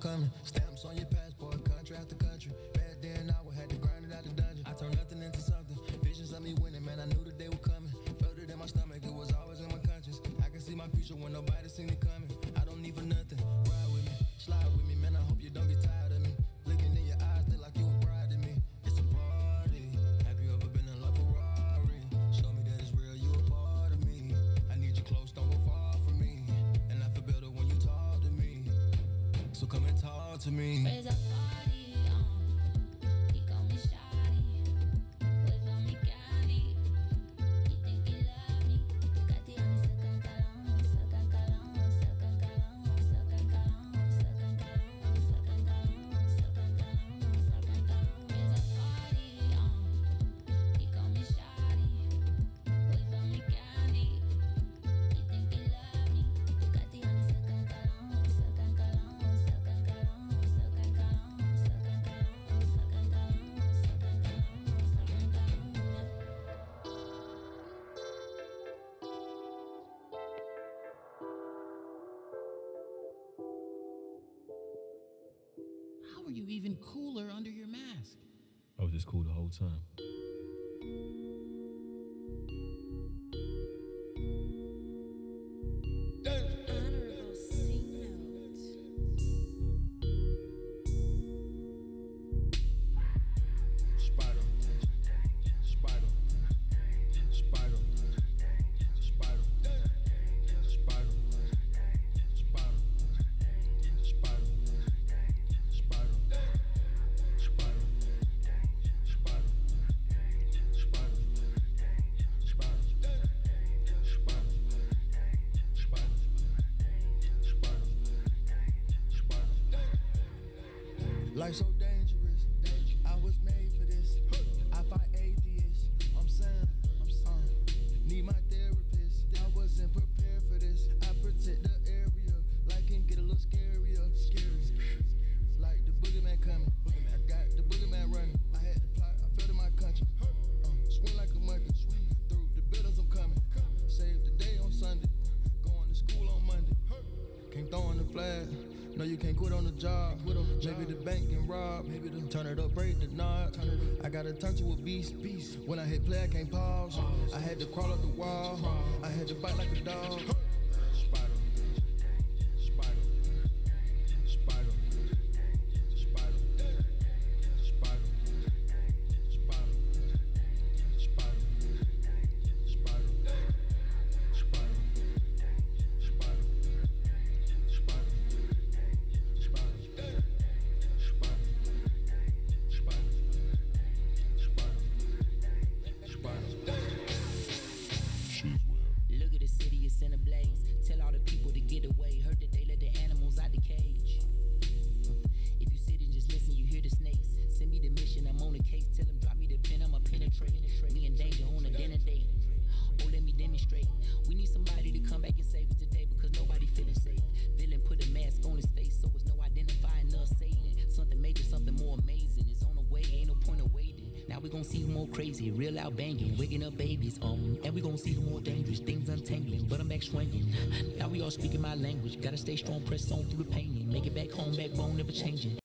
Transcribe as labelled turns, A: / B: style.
A: coming. Stamps on your passport, country after country. Back then, I would had to grind it out the dungeon. I turned nothing into something. Visions of me winning, man, I knew that they were coming. Felt it in my stomach, it was always in my conscience. I can see my future when nobody seen it coming. To me.
B: How are you even cooler under your mask?
C: I was just cool the whole time.
A: Life so dangerous. I was made for this. I fight atheists. I'm saying, I'm saying, need my therapist. I wasn't prepared for this. I protect the area like can get a little scarier, scary. Like the boogeyman coming. No, you can't quit on the job. Maybe the bank can rob. Maybe the turn it up, break the knot. I gotta turn to a beast. Beast. When I hit play, I can't pause. I had to crawl up the wall. I had to bite like a dog.
D: Waiting. Now we gon' see more crazy, real out banging, waking up babies, um, and we gon' see more dangerous, things untangling, but I'm back swinging. Now we all speaking my language, gotta stay strong, press on through the pain, make it back home, backbone never changing.